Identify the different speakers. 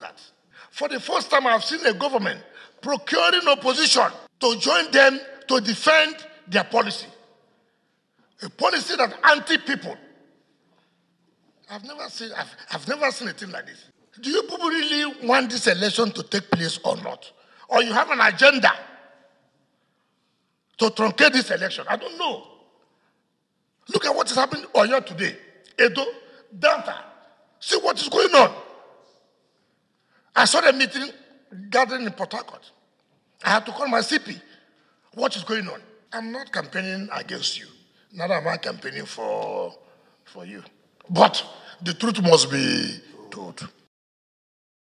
Speaker 1: that. For the first time, I've seen a government procuring opposition to join them to defend their policy. A policy that anti-people. I've never seen I've, I've never seen a thing like this. Do you people really want this election to take place or not? Or you have an agenda to truncate this election? I don't know. Look at what is happening in Oyo today. Edo, Delta. See what is going on. I saw the meeting gathering in Port Harcourt. I had to call my CP. What is going on? I'm not campaigning against you. Neither am I campaigning for, for you. But the truth must be told.